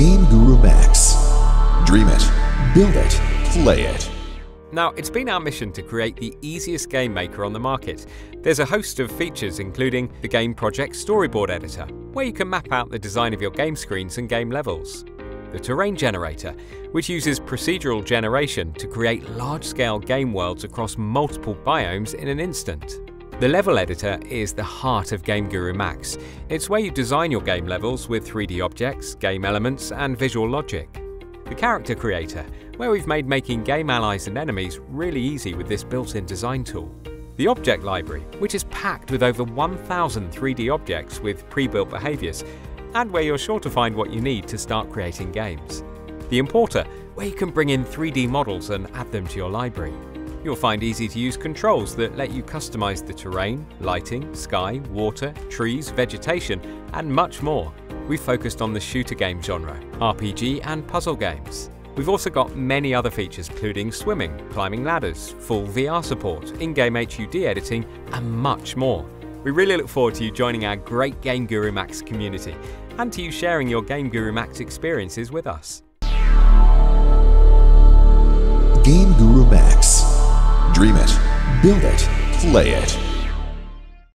GameGuru MAX. Dream it, build it, play it. Now, it's been our mission to create the easiest game maker on the market. There's a host of features, including the Game Project Storyboard Editor, where you can map out the design of your game screens and game levels. The Terrain Generator, which uses procedural generation to create large scale game worlds across multiple biomes in an instant. The Level Editor is the heart of GameGuru MAX. It's where you design your game levels with 3D objects, game elements, and visual logic. The Character Creator, where we've made making game allies and enemies really easy with this built-in design tool. The Object Library, which is packed with over 1,000 3D objects with pre-built behaviours, and where you're sure to find what you need to start creating games. The Importer, where you can bring in 3D models and add them to your library. You'll find easy to use controls that let you customize the terrain, lighting, sky, water, trees, vegetation, and much more. We've focused on the shooter game genre, RPG and puzzle games. We've also got many other features including swimming, climbing ladders, full VR support, in-game HUD editing, and much more. We really look forward to you joining our great GameGuru MAX community and to you sharing your GameGuru MAX experiences with us. GameGuru MAX. Dream it, build it, play it.